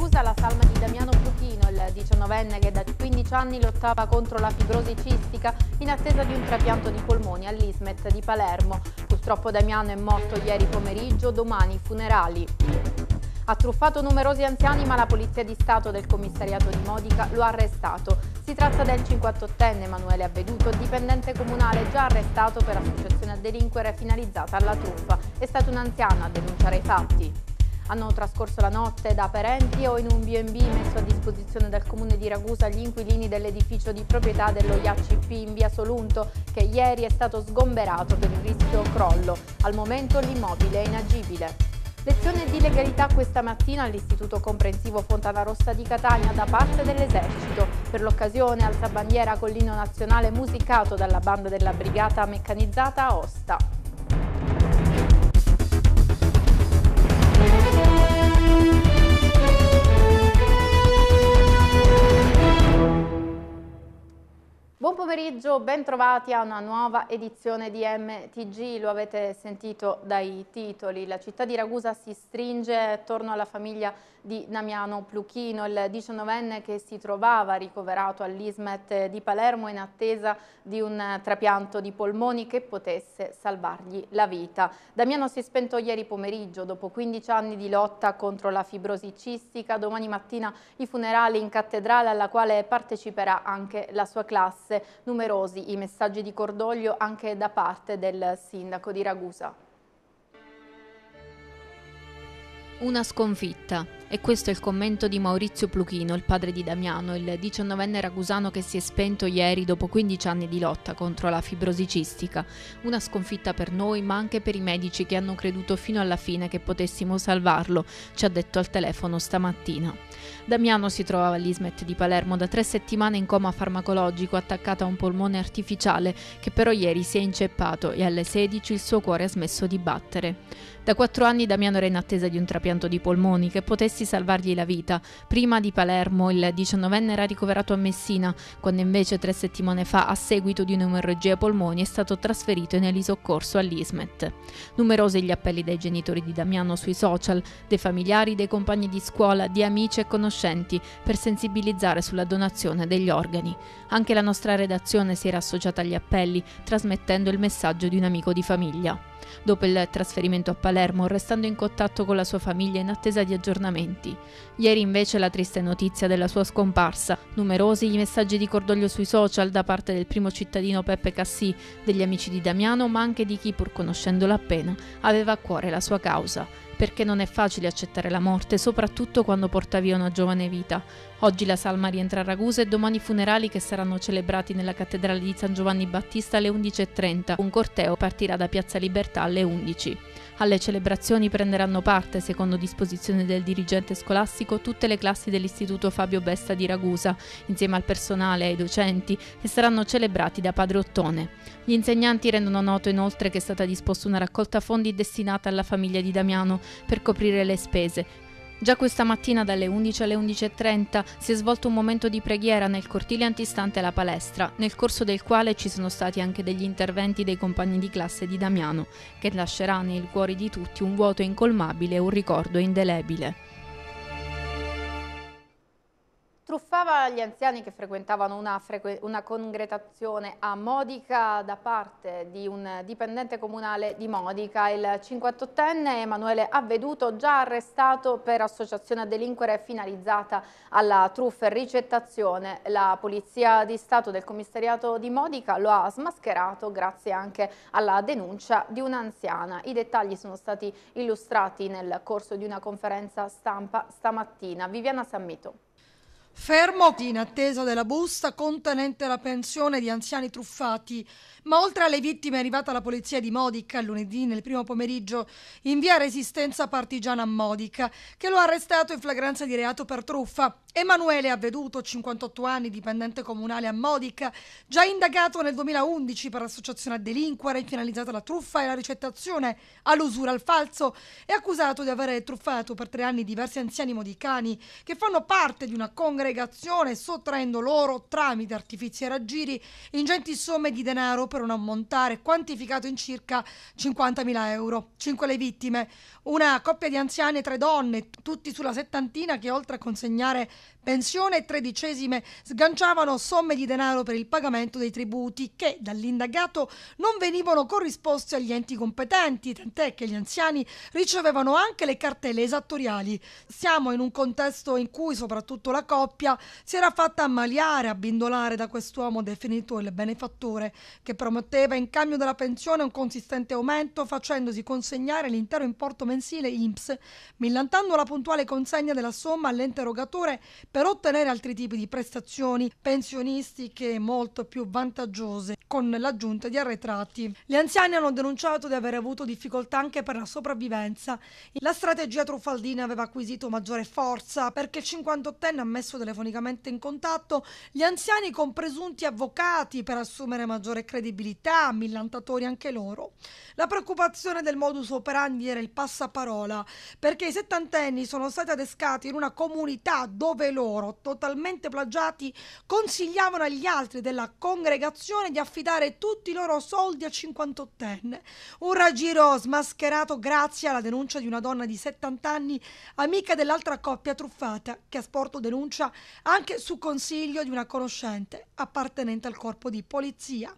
Ragusa la salma di Damiano Puchino, il 19enne che da 15 anni lottava contro la fibrosi cistica in attesa di un trapianto di polmoni all'Ismet di Palermo. Purtroppo Damiano è morto ieri pomeriggio, domani funerali. Ha truffato numerosi anziani ma la Polizia di Stato del Commissariato di Modica lo ha arrestato. Si tratta del 58enne Emanuele Avveduto, dipendente comunale già arrestato per associazione a delinquere finalizzata alla truffa. È stato un anziano a denunciare i fatti hanno trascorso la notte da parenti o in un B&B messo a disposizione dal comune di Ragusa gli inquilini dell'edificio di proprietà dello IACP in via Solunto che ieri è stato sgomberato per il rischio crollo. Al momento l'immobile è inagibile. Lezione di legalità questa mattina all'Istituto Comprensivo Fontana Rossa di Catania da parte dell'Esercito. Per l'occasione alza bandiera con l'inno nazionale musicato dalla banda della Brigata Meccanizzata Aosta. Buon pomeriggio, ben trovati a una nuova edizione di MTG, lo avete sentito dai titoli, la città di Ragusa si stringe attorno alla famiglia di Damiano Pluchino, il diciannovenne che si trovava ricoverato all'Ismet di Palermo in attesa di un trapianto di polmoni che potesse salvargli la vita. Damiano si è spento ieri pomeriggio dopo 15 anni di lotta contro la fibrosi cistica, domani mattina i funerali in cattedrale alla quale parteciperà anche la sua classe, numerosi i messaggi di cordoglio anche da parte del sindaco di Ragusa. Una sconfitta. E questo è il commento di Maurizio Pluchino, il padre di Damiano, il diciannovenne ragusano che si è spento ieri dopo 15 anni di lotta contro la fibrosi cistica. Una sconfitta per noi, ma anche per i medici che hanno creduto fino alla fine che potessimo salvarlo, ci ha detto al telefono stamattina. Damiano si trovava all'Ismet di Palermo da tre settimane in coma farmacologico attaccato a un polmone artificiale che però ieri si è inceppato e alle 16 il suo cuore ha smesso di battere. Da quattro anni Damiano era in attesa di un trapianto di polmoni che potessi salvargli la vita. Prima di Palermo il diciannovenne era ricoverato a Messina, quando invece tre settimane fa, a seguito di un'emorragia ai polmoni, è stato trasferito in elisoccorso all'Ismet. Numerosi gli appelli dei genitori di Damiano sui social, dei familiari, dei compagni di scuola, di amici e conoscenti per sensibilizzare sulla donazione degli organi. Anche la nostra redazione si era associata agli appelli, trasmettendo il messaggio di un amico di famiglia dopo il trasferimento a Palermo, restando in contatto con la sua famiglia in attesa di aggiornamenti. Ieri invece la triste notizia della sua scomparsa, numerosi i messaggi di cordoglio sui social da parte del primo cittadino Peppe Cassì, degli amici di Damiano, ma anche di chi, pur conoscendolo appena, aveva a cuore la sua causa perché non è facile accettare la morte, soprattutto quando porta via una giovane vita. Oggi la salma rientra a Ragusa e domani i funerali che saranno celebrati nella cattedrale di San Giovanni Battista alle 11.30. Un corteo partirà da Piazza Libertà alle 11. Alle celebrazioni prenderanno parte, secondo disposizione del dirigente scolastico, tutte le classi dell'Istituto Fabio Besta di Ragusa, insieme al personale e ai docenti, e saranno celebrati da Padre Ottone. Gli insegnanti rendono noto inoltre che è stata disposta una raccolta fondi destinata alla famiglia di Damiano per coprire le spese, Già questa mattina dalle 11 alle 11.30 si è svolto un momento di preghiera nel cortile antistante la palestra, nel corso del quale ci sono stati anche degli interventi dei compagni di classe di Damiano, che lascerà nei cuori di tutti un vuoto incolmabile e un ricordo indelebile. Truffava gli anziani che frequentavano una, frequ una, congretazione a Modica da parte di un dipendente comunale di Modica. Il 58enne Emanuele Avveduto, già arrestato per associazione a delinquere finalizzata alla truffa e ricettazione. La Polizia di Stato del Commissariato di Modica lo ha smascherato grazie anche alla denuncia di un'anziana. I dettagli sono stati illustrati nel corso di una conferenza stampa stamattina. Viviana Sammito. Fermo in attesa della busta contenente la pensione di anziani truffati, ma oltre alle vittime è arrivata la polizia di Modica lunedì nel primo pomeriggio in via Resistenza Partigiana a Modica, che lo ha arrestato in flagranza di reato per truffa. Emanuele Avveduto, 58 anni, dipendente comunale a Modica, già indagato nel 2011 per associazione a delinquere finalizzata alla truffa e alla ricettazione all'usura al falso, è accusato di aver truffato per tre anni diversi anziani modicani che fanno parte di una conga congregazione sottraendo loro tramite artifici e raggiri ingenti somme di denaro per un ammontare quantificato in circa 50.000 euro. Cinque le vittime, una coppia di anziani e tre donne, tutti sulla settantina che oltre a consegnare pensione e tredicesime sganciavano somme di denaro per il pagamento dei tributi che dall'indagato non venivano corrisposti agli enti competenti, tant'è che gli anziani ricevevano anche le cartelle esattoriali. Siamo in un contesto in cui soprattutto la coppia si era fatta ammaliare, abbindolare da quest'uomo definito il benefattore, che prometteva in cambio della pensione un consistente aumento facendosi consegnare l'intero importo mensile INPS, millantando la puntuale consegna della somma all'interrogatore per ottenere altri tipi di prestazioni pensionistiche molto più vantaggiose con l'aggiunta di arretrati. Gli anziani hanno denunciato di aver avuto difficoltà anche per la sopravvivenza. La strategia truffaldina aveva acquisito maggiore forza perché il 58enne ha messo telefonicamente in contatto gli anziani con presunti avvocati per assumere maggiore credibilità, millantatori anche loro. La preoccupazione del modus operandi era il passaparola perché i settantenni sono stati adescati in una comunità dove loro, totalmente plagiati, consigliavano agli altri della congregazione di affidare tutti i loro soldi al cinquantottenne. Un raggiro smascherato grazie alla denuncia di una donna di 70 anni, amica dell'altra coppia truffata, che ha sporto denuncia anche su consiglio di una conoscente appartenente al corpo di polizia.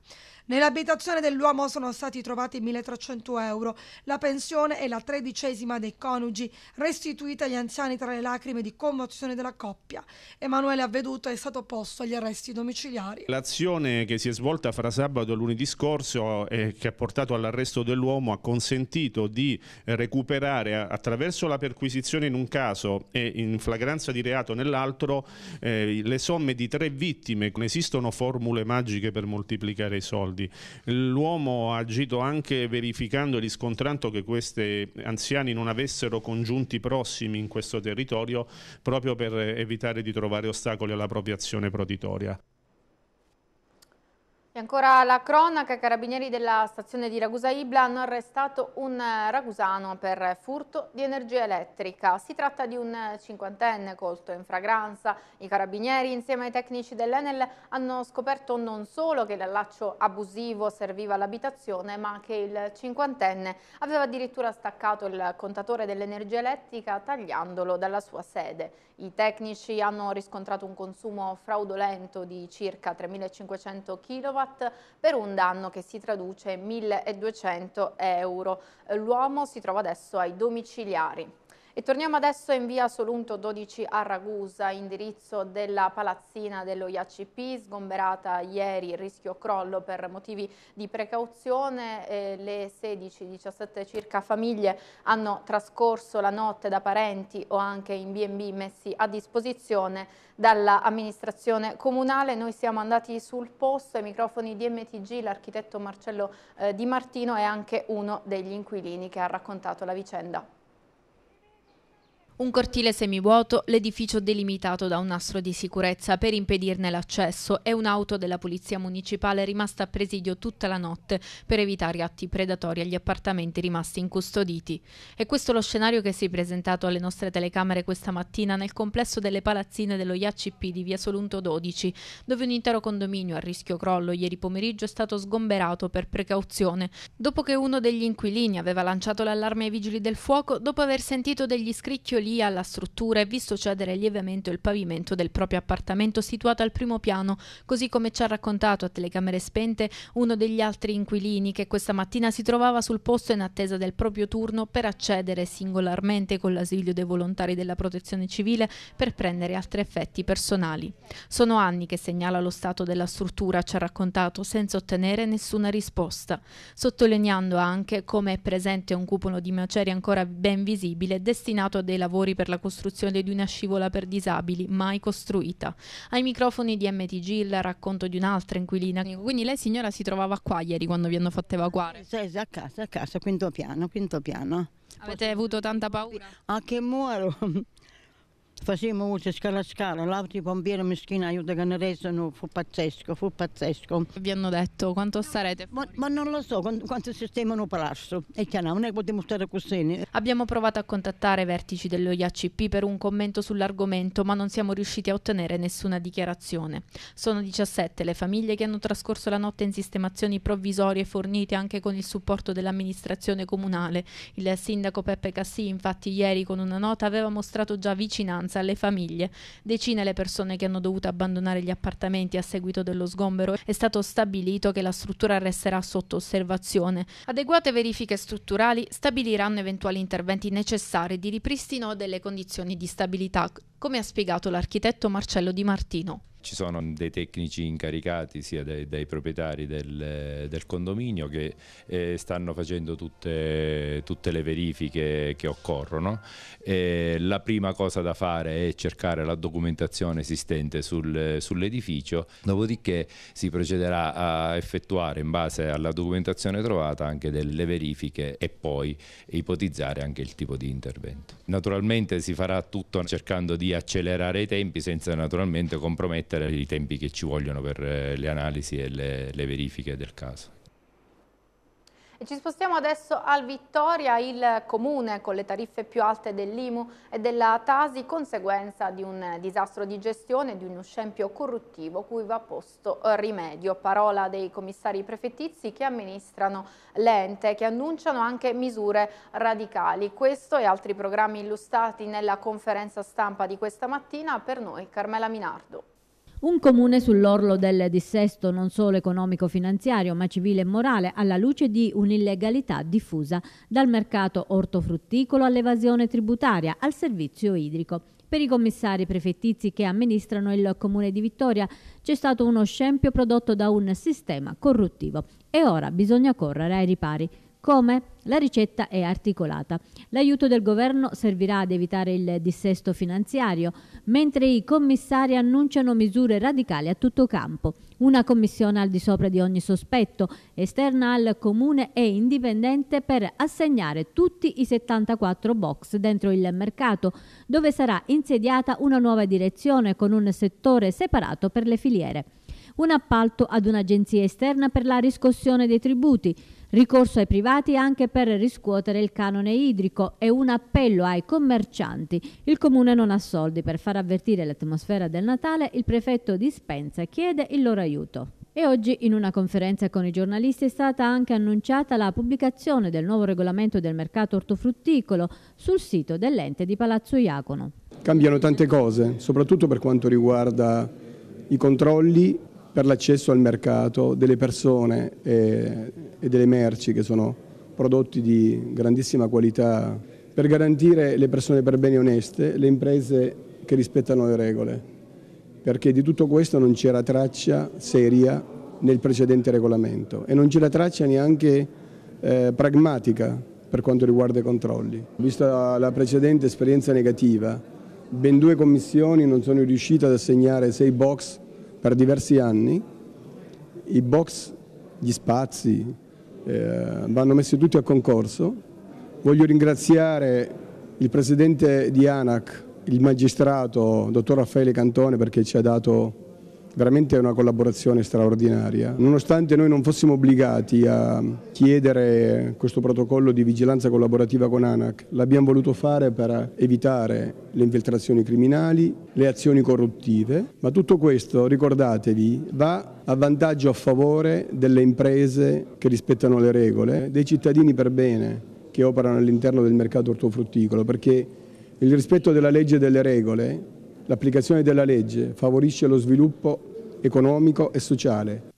Nell'abitazione dell'uomo sono stati trovati 1.300 euro, la pensione e la tredicesima dei coniugi, restituita agli anziani tra le lacrime di commozione della coppia. Emanuele Avveduto è stato posto agli arresti domiciliari. L'azione che si è svolta fra sabato e lunedì scorso e che ha portato all'arresto dell'uomo ha consentito di recuperare attraverso la perquisizione in un caso e in flagranza di reato nell'altro eh, le somme di tre vittime. Non esistono formule magiche per moltiplicare i soldi soldi. L'uomo ha agito anche verificando e riscontrando che questi anziani non avessero congiunti prossimi in questo territorio proprio per evitare di trovare ostacoli alla propria azione proditoria. E ancora la cronaca, carabinieri della stazione di Ragusa Ibla hanno arrestato un ragusano per furto di energia elettrica. Si tratta di un cinquantenne colto in fragranza. I carabinieri insieme ai tecnici dell'Enel hanno scoperto non solo che l'allaccio abusivo serviva all'abitazione, ma che il cinquantenne aveva addirittura staccato il contatore dell'energia elettrica tagliandolo dalla sua sede. I tecnici hanno riscontrato un consumo fraudolento di circa 3.500 kW per un danno che si traduce in 1.200 euro. L'uomo si trova adesso ai domiciliari. E torniamo adesso in via Solunto 12 a Ragusa, indirizzo della palazzina dello IACP, sgomberata ieri, rischio crollo per motivi di precauzione. Eh, le 16-17 circa famiglie hanno trascorso la notte da parenti o anche in B&B messi a disposizione dall'amministrazione comunale. Noi siamo andati sul posto, ai microfoni di MTG, l'architetto Marcello eh, Di Martino è anche uno degli inquilini che ha raccontato la vicenda. Un cortile semivuoto, l'edificio delimitato da un nastro di sicurezza per impedirne l'accesso e un'auto della polizia municipale rimasta a presidio tutta la notte per evitare atti predatori agli appartamenti rimasti incustoditi. È questo lo scenario che si è presentato alle nostre telecamere questa mattina nel complesso delle palazzine dello IACP di Via Solunto 12, dove un intero condominio a rischio crollo ieri pomeriggio è stato sgomberato per precauzione, dopo che uno degli inquilini aveva lanciato l'allarme ai vigili del fuoco dopo aver sentito degli scricchioli via alla struttura e visto cedere lievemente il pavimento del proprio appartamento situato al primo piano, così come ci ha raccontato a telecamere spente uno degli altri inquilini che questa mattina si trovava sul posto in attesa del proprio turno per accedere singolarmente con l'asilo dei volontari della protezione civile per prendere altri effetti personali. Sono anni che segnala lo stato della struttura, ci ha raccontato, senza ottenere nessuna risposta, sottolineando anche come è presente un cupolo di macerie ancora ben visibile destinato a dei lavori lavori per la costruzione di una scivola per disabili, mai costruita. Ai microfoni di MTG il racconto di un'altra inquilina. Quindi lei signora si trovava qua ieri quando vi hanno fatto evacuare? Sì, a casa, a casa, quinto piano, quinto piano. Avete avuto tanta paura? Ah, che muoro! Facevamo voce scala scala, l'altro pompiere meschina aiuta che ne resano, fu pazzesco, fu pazzesco. Vi hanno detto quanto starete? Ma, ma non lo so, quanto, quanto sistemano palazzo. E che non è che possiamo stare così. Abbiamo provato a contattare i vertici dello IACP per un commento sull'argomento, ma non siamo riusciti a ottenere nessuna dichiarazione. Sono 17 le famiglie che hanno trascorso la notte in sistemazioni provvisorie fornite anche con il supporto dell'amministrazione comunale. Il sindaco Peppe Cassi, infatti, ieri con una nota aveva mostrato già vicinanza vicinanza alle famiglie. Decine le persone che hanno dovuto abbandonare gli appartamenti a seguito dello sgombero è stato stabilito che la struttura resterà sotto osservazione. Adeguate verifiche strutturali stabiliranno eventuali interventi necessari di ripristino delle condizioni di stabilità, come ha spiegato l'architetto Marcello Di Martino. Ci sono dei tecnici incaricati sia dai, dai proprietari del, del, condominio che eh, stanno facendo tutte, tutte, le verifiche che occorrono. Eh, la prima cosa da fare è cercare la documentazione esistente sul, sull'edificio, dopodiché si procederà a effettuare in base alla documentazione trovata anche delle verifiche e poi ipotizzare anche il tipo di intervento. Naturalmente si farà tutto cercando di accelerare i tempi senza naturalmente compromettere mettere i tempi che ci vogliono per eh, le analisi e le, le verifiche del caso. E ci spostiamo adesso al Vittoria, il comune con le tariffe più alte dell'IMU e della Tasi, conseguenza di un disastro di gestione, di uno scempio corruttivo cui va posto rimedio. Parola dei commissari prefettizi che amministrano l'ente, che annunciano anche misure radicali. Questo e altri programmi illustrati nella conferenza stampa di questa mattina per noi Carmela Minardo. Un comune sull'orlo del dissesto non solo economico-finanziario ma civile e morale alla luce di un'illegalità diffusa dal mercato ortofrutticolo all'evasione tributaria al servizio idrico. Per i commissari prefettizi che amministrano il comune di Vittoria c'è stato uno scempio prodotto da un sistema corruttivo e ora bisogna correre ai ripari. Come? La ricetta è articolata. L'aiuto del governo servirà ad evitare il dissesto finanziario, mentre i commissari annunciano misure radicali a tutto campo. Una commissione al di sopra di ogni sospetto, esterna al comune e indipendente per assegnare tutti i 74 box dentro il mercato, dove sarà insediata una nuova direzione con un settore separato per le filiere. Un appalto ad un'agenzia esterna per la riscossione dei tributi ricorso ai privati anche per riscuotere il canone idrico e un appello ai commercianti. Il comune non ha soldi per far avvertire l'atmosfera del Natale, il prefetto dispensa e chiede il loro aiuto. E oggi in una conferenza con i giornalisti è stata anche annunciata la pubblicazione del nuovo regolamento del mercato ortofrutticolo sul sito dell'ente di Palazzo Iacono. Cambiano tante cose, soprattutto per quanto riguarda i controlli per l'accesso al mercato delle persone e, e delle merci che sono prodotti di grandissima qualità per garantire le persone per bene oneste, le imprese che rispettano le regole, perché di tutto questo non c'era traccia seria nel precedente regolamento e non c'era traccia neanche eh, pragmatica per quanto riguarda i controlli. Vista la precedente esperienza negativa, ben due commissioni non sono riuscite ad assegnare sei box per diversi anni i box, gli spazi eh, vanno messi tutti a concorso. Voglio ringraziare il presidente di ANAC, il magistrato, dottor Raffaele Cantone, perché ci ha dato veramente una collaborazione straordinaria. Nonostante noi non fossimo obbligati a chiedere questo protocollo di vigilanza collaborativa con ANAC, l'abbiamo voluto fare per evitare le infiltrazioni criminali, le azioni corruttive, ma tutto questo, ricordatevi, va a vantaggio a favore delle imprese che rispettano le regole, dei cittadini per bene che operano all'interno del mercato ortofrutticolo, perché il rispetto della legge e delle regole L'applicazione della legge favorisce lo sviluppo economico e sociale.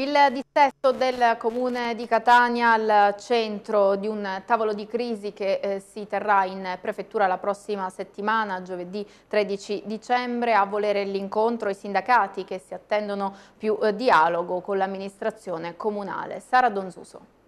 Il dissesto del Comune di Catania al centro di un tavolo di crisi che eh, si terrà in prefettura la prossima settimana, giovedì 13 dicembre, a volere l'incontro i sindacati che si attendono più eh, dialogo con l'amministrazione comunale. Sara Donzuso.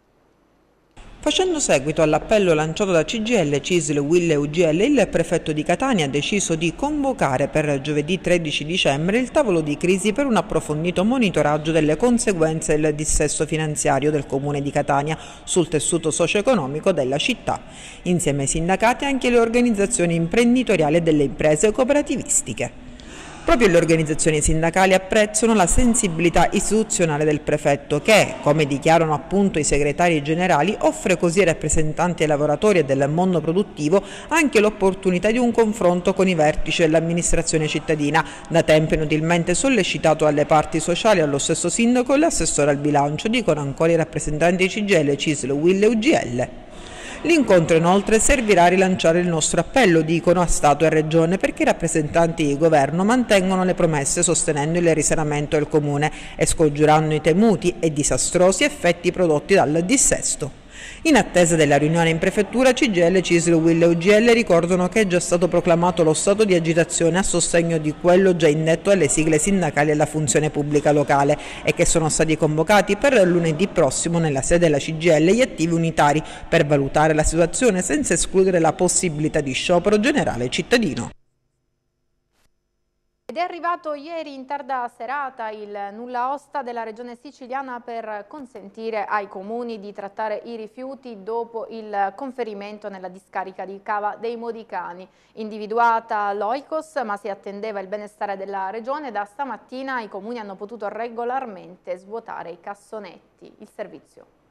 Facendo seguito all'appello lanciato da CGL, CISL, WIL e UGL, il prefetto di Catania ha deciso di convocare per giovedì 13 dicembre il tavolo di crisi per un approfondito monitoraggio delle conseguenze del dissesto finanziario del comune di Catania sul tessuto socio-economico della città, insieme ai sindacati e anche le organizzazioni imprenditoriali delle imprese cooperativistiche. Proprio le organizzazioni sindacali apprezzano la sensibilità istituzionale del prefetto che, come dichiarano appunto i segretari generali, offre così ai rappresentanti ai lavoratori e del mondo produttivo anche l'opportunità di un confronto con i vertici dell'amministrazione cittadina, da tempo inutilmente sollecitato alle parti sociali, allo stesso sindaco e l'assessore al bilancio, dicono ancora i rappresentanti CGL, CISL, WIL e UGL. L'incontro inoltre servirà a rilanciare il nostro appello, dicono a Stato e Regione, perché i rappresentanti di governo mantengono le promesse sostenendo il risanamento del Comune e scongiurando i temuti e disastrosi effetti prodotti dal dissesto. In attesa della riunione in prefettura, CGL, CISL, WIL e UGL ricordano che è già stato proclamato lo stato di agitazione a sostegno di quello già indetto alle sigle sindacali e alla funzione pubblica locale e che sono stati convocati per lunedì prossimo nella sede della CGL gli attivi unitari per valutare la situazione senza escludere la possibilità di sciopero generale cittadino. Ed è arrivato ieri in tarda serata il nulla osta della regione siciliana per consentire ai comuni di trattare i rifiuti dopo il conferimento nella discarica di Cava dei Modicani. Individuata l'Oikos ma si attendeva il benestare della regione, da stamattina i comuni hanno potuto regolarmente svuotare i cassonetti. Il servizio.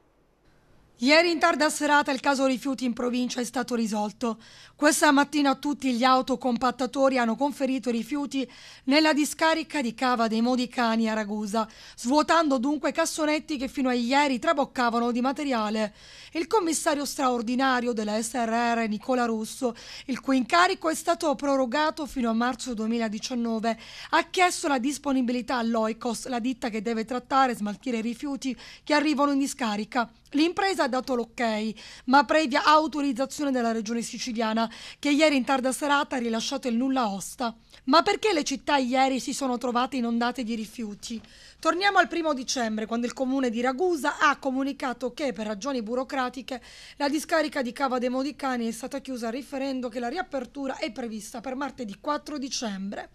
Ieri in tarda serata il caso rifiuti in provincia è stato risolto. Questa mattina tutti gli autocompattatori hanno conferito i rifiuti nella discarica di Cava dei Modicani a Ragusa, svuotando dunque cassonetti che fino a ieri traboccavano di materiale. Il commissario straordinario della SRR Nicola Russo, il cui incarico è stato prorogato fino a marzo 2019, ha chiesto la disponibilità all'Oikos, la ditta che deve trattare e smaltire i rifiuti che arrivano in discarica. L'impresa ha dato l'ok, ma previa autorizzazione della regione siciliana, che ieri in tarda serata ha rilasciato il nulla osta. Ma perché le città ieri si sono trovate inondate di rifiuti? Torniamo al primo dicembre, quando il comune di Ragusa ha comunicato che, per ragioni burocratiche, la discarica di Cava dei Modicani è stata chiusa riferendo che la riapertura è prevista per martedì 4 dicembre.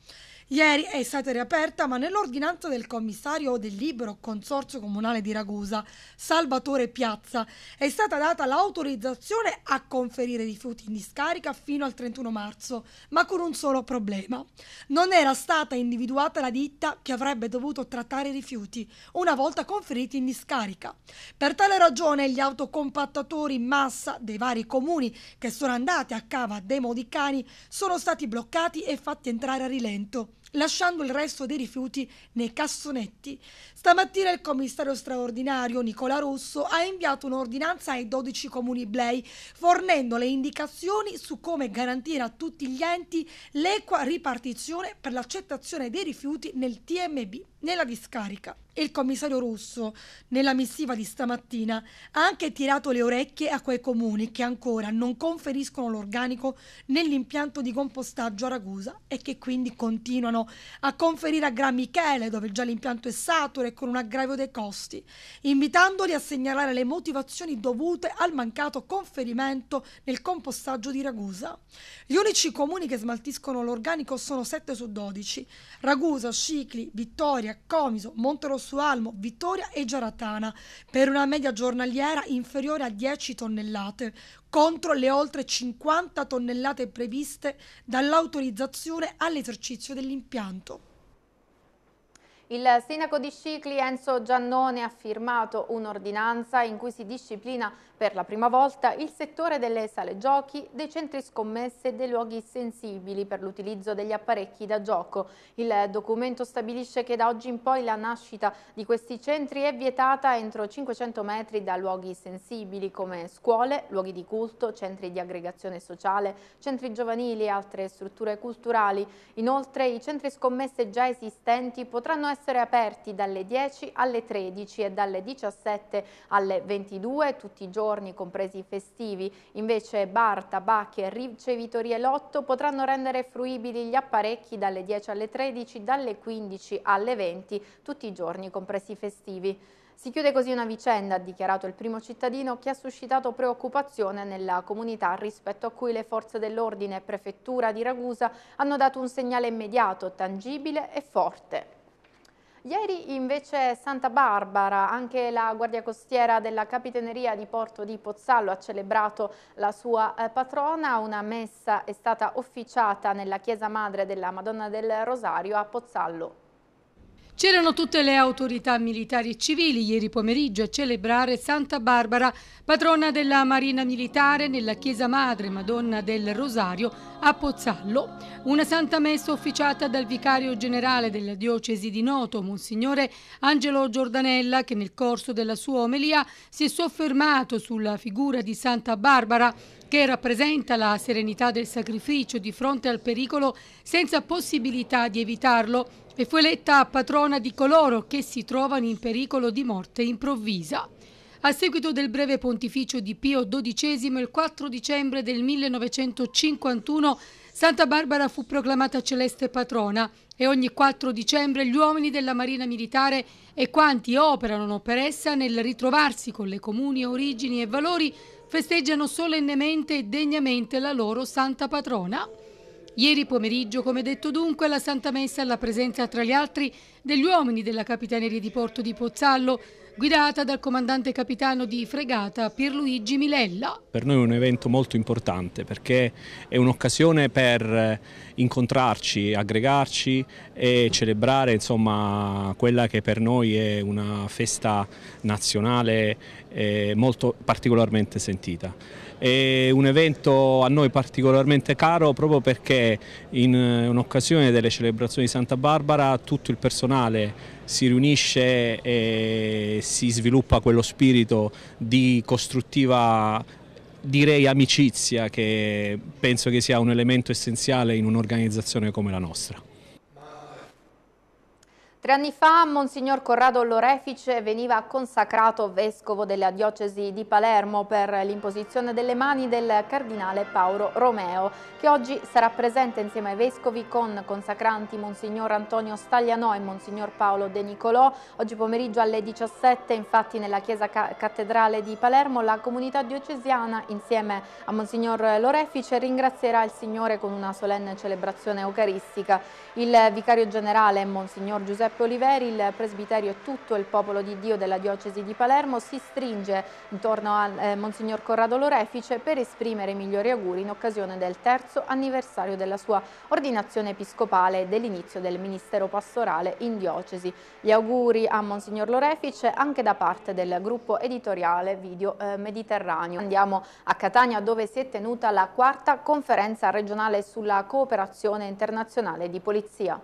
Ieri è stata riaperta, ma nell'ordinanza del commissario del libero consorzio comunale di Ragusa, Salvatore Piazza, è stata data l'autorizzazione a conferire rifiuti in discarica fino al 31 marzo, ma con un solo problema. Non era stata individuata la ditta che avrebbe dovuto trattare i rifiuti una volta conferiti in discarica. Per tale ragione gli autocompattatori in massa dei vari comuni che sono andati a cava dei Modicani sono stati bloccati e fatti entrare a rilento lasciando il resto dei rifiuti nei cassonetti. Stamattina il commissario straordinario Nicola Rosso ha inviato un'ordinanza ai 12 comuni Blei, fornendo le indicazioni su come garantire a tutti gli enti l'equa ripartizione per l'accettazione dei rifiuti nel TMB, nella discarica. Il commissario Russo, nella missiva di stamattina, ha anche tirato le orecchie a quei comuni che ancora non conferiscono l'organico nell'impianto di compostaggio a Ragusa e che quindi continuano a conferire a Gran Michele, dove già l'impianto è saturo e con un aggravio dei costi, invitandoli a segnalare le motivazioni dovute al mancato conferimento nel compostaggio di Ragusa. Gli unici comuni che smaltiscono l'organico sono 7 su 12: Ragusa, Scicli, Vittoria, Comiso, Monterosso Almo, Vittoria e Giaratana per una media giornaliera inferiore a 10 tonnellate, contro le oltre 50 tonnellate previste dall'autorizzazione all'esercizio dell'impianto. Il sindaco di Scicli Enzo Giannone ha firmato un'ordinanza in cui si disciplina per la prima volta il settore delle sale giochi, dei centri scommesse e dei luoghi sensibili per l'utilizzo degli apparecchi da gioco. Il documento stabilisce che da oggi in poi la nascita di questi centri è vietata entro 500 metri da luoghi sensibili come scuole, luoghi di culto, centri di aggregazione sociale, centri giovanili e altre strutture culturali. Inoltre i centri scommesse già esistenti potranno essere aperti dalle 10 alle 13 e dalle 17 alle 22 tutti i giorni compresi i festivi. Invece bar, tabacchi e ricevitori e lotto potranno rendere fruibili gli apparecchi dalle 10 alle 13, dalle 15 alle 20, tutti i giorni, compresi i festivi. Si chiude così una vicenda, ha dichiarato il primo cittadino, che ha suscitato preoccupazione nella comunità rispetto a cui le forze dell'ordine e prefettura di Ragusa hanno dato un segnale immediato, tangibile e forte. Ieri invece Santa Barbara, anche la Guardia Costiera della Capitaneria di Porto di Pozzallo ha celebrato la sua eh, patrona. Una messa è stata officiata nella chiesa madre della Madonna del Rosario a Pozzallo. C'erano tutte le autorità militari e civili ieri pomeriggio a celebrare Santa Barbara, patrona della Marina Militare, nella chiesa madre Madonna del Rosario a Pozzallo. Una santa messa officiata dal vicario generale della diocesi di Noto, Monsignore Angelo Giordanella, che nel corso della sua omelia si è soffermato sulla figura di Santa Barbara che rappresenta la serenità del sacrificio di fronte al pericolo senza possibilità di evitarlo e fu eletta patrona di coloro che si trovano in pericolo di morte improvvisa. A seguito del breve pontificio di Pio XII, il 4 dicembre del 1951, Santa Barbara fu proclamata celeste patrona e ogni 4 dicembre gli uomini della Marina Militare e quanti operano per essa nel ritrovarsi con le comuni origini e valori festeggiano solennemente e degnamente la loro santa patrona. Ieri pomeriggio, come detto dunque, la Santa Messa alla presenza tra gli altri degli uomini della Capitaneria di Porto di Pozzallo, guidata dal comandante capitano di fregata Pierluigi Milella. Per noi è un evento molto importante perché è un'occasione per incontrarci, aggregarci e celebrare insomma, quella che per noi è una festa nazionale eh, molto particolarmente sentita. È un evento a noi particolarmente caro proprio perché in un'occasione delle celebrazioni di Santa Barbara tutto il personale si riunisce e si sviluppa quello spirito di costruttiva direi amicizia che penso che sia un elemento essenziale in un'organizzazione come la nostra. Tre anni fa Monsignor Corrado Lorefice veniva consacrato vescovo della diocesi di Palermo per l'imposizione delle mani del cardinale Paolo Romeo, che oggi sarà presente insieme ai vescovi con consacranti Monsignor Antonio Staglianò e Monsignor Paolo De Nicolò. Oggi pomeriggio alle 17, infatti, nella chiesa cattedrale di Palermo, la comunità diocesiana, insieme a Monsignor Lorefice, ringrazierà il Signore con una solenne celebrazione eucaristica. Il vicario generale, Monsignor Giuseppe Giuseppe Oliveri, il presbiterio e tutto il popolo di Dio della diocesi di Palermo si stringe intorno a eh, Monsignor Corrado Lorefice per esprimere i migliori auguri in occasione del terzo anniversario della sua ordinazione episcopale e dell'inizio del ministero pastorale in diocesi. Gli auguri a Monsignor Lorefice anche da parte del gruppo editoriale Video eh, Mediterraneo. Andiamo a Catania dove si è tenuta la quarta conferenza regionale sulla cooperazione internazionale di polizia.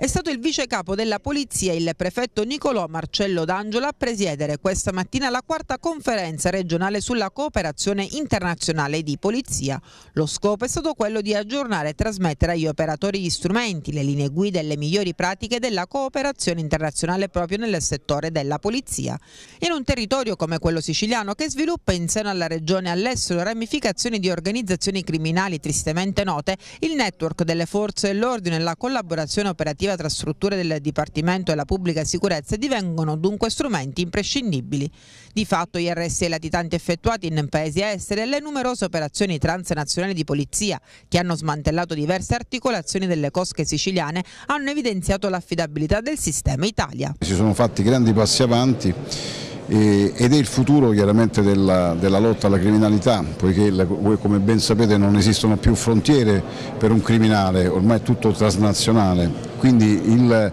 È stato il vice capo della polizia, il prefetto Nicolò Marcello D'Angelo, a presiedere questa mattina la quarta conferenza regionale sulla cooperazione internazionale di polizia. Lo scopo è stato quello di aggiornare e trasmettere agli operatori gli strumenti, le linee guida e le migliori pratiche della cooperazione internazionale proprio nel settore della polizia. In un territorio come quello siciliano che sviluppa in seno alla regione all'estero ramificazioni di organizzazioni criminali tristemente note, il network delle forze dell'ordine e la collaborazione operativa operativa tra strutture del Dipartimento e la pubblica sicurezza divengono dunque strumenti imprescindibili. Di fatto gli arresti e i latitanti effettuati in paesi esteri e le numerose operazioni transnazionali di polizia che hanno smantellato diverse articolazioni delle cosche siciliane hanno evidenziato l'affidabilità del sistema Italia. Si sono fatti grandi passi avanti ed è il futuro chiaramente della, della, lotta alla criminalità, poiché voi come ben sapete non esistono più frontiere per un criminale, ormai è tutto transnazionale, quindi il,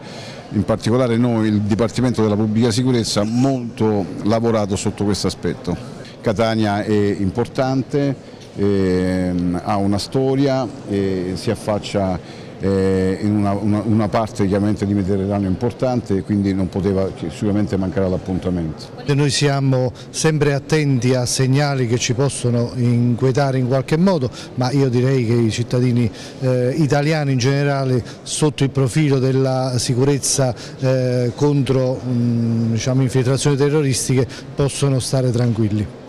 in particolare noi, il Dipartimento della Pubblica Sicurezza, ha molto lavorato sotto questo aspetto. Catania è importante, eh, ha una storia, eh, si affaccia eh, in una, una, una, parte chiaramente di Mediterraneo importante quindi non poteva sicuramente mancare l'appuntamento. Noi siamo sempre attenti a segnali che ci possono inquietare in qualche modo ma io direi che i cittadini eh, italiani in generale sotto il profilo della sicurezza eh, contro mh, diciamo, infiltrazioni terroristiche possono stare tranquilli.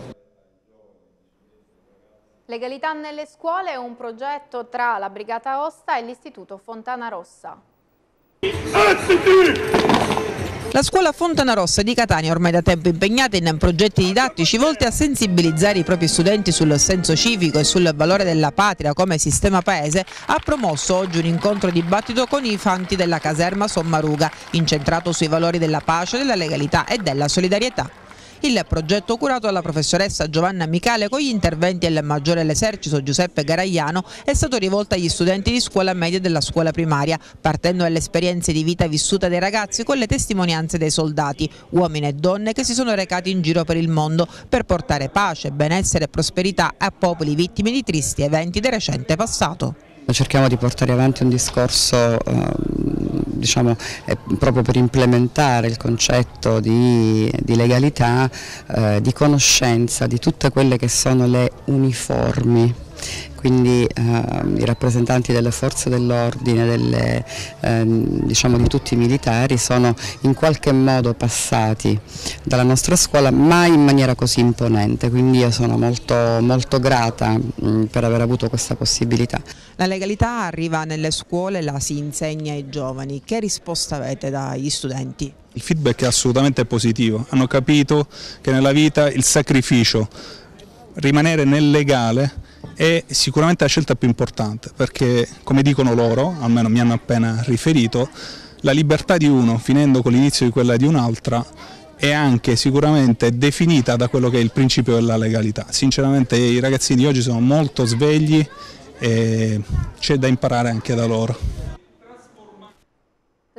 Legalità nelle scuole è un progetto tra la Brigata Osta e l'Istituto Fontana Rossa. La scuola Fontana Rossa di Catania, ormai da tempo impegnata in progetti didattici volti a sensibilizzare i propri studenti sul senso civico e sul valore della patria come sistema paese, ha promosso oggi un incontro dibattito con i fanti della caserma Sommaruga, incentrato sui valori della pace, della legalità e della solidarietà. Il progetto curato dalla professoressa Giovanna Michele con gli interventi del maggiore dell'esercito Giuseppe Garagliano è stato rivolto agli studenti di scuola media della scuola primaria, partendo dalle esperienze di vita vissuta dai ragazzi con le testimonianze dei soldati, uomini e donne che si sono recati in giro per il mondo per portare pace, benessere e prosperità a popoli vittime di tristi eventi del recente passato. Cerchiamo di portare avanti un discorso eh, diciamo, proprio per implementare il concetto di, di legalità, eh, di conoscenza di tutte quelle che sono le uniformi quindi eh, i rappresentanti delle forze dell'ordine, eh, diciamo di tutti i militari sono in qualche modo passati dalla nostra scuola mai in maniera così imponente, quindi io sono molto, molto grata mh, per aver avuto questa possibilità. La legalità arriva nelle scuole, la si insegna ai giovani, che risposta avete dagli studenti? Il feedback è assolutamente positivo, hanno capito che nella vita il sacrificio, rimanere nel legale è sicuramente la scelta più importante perché come dicono loro, almeno mi hanno appena riferito, la libertà di uno finendo con l'inizio di quella di un'altra è anche sicuramente definita da quello che è il principio della legalità. Sinceramente i ragazzini di oggi sono molto svegli e c'è da imparare anche da loro.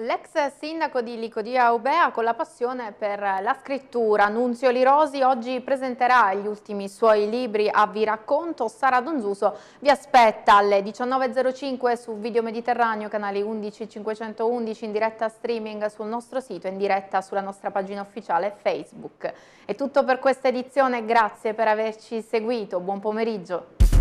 L'ex sindaco di Licodia Aubea con la passione per la scrittura, Nunzio Lirosi, oggi presenterà gli ultimi suoi libri a Vi racconto. Sara Donzuso vi aspetta alle 19.05 su Video Mediterraneo, canali 11 511 in diretta streaming sul nostro sito e in diretta sulla nostra pagina ufficiale Facebook. È tutto per questa edizione, grazie per averci seguito, buon pomeriggio.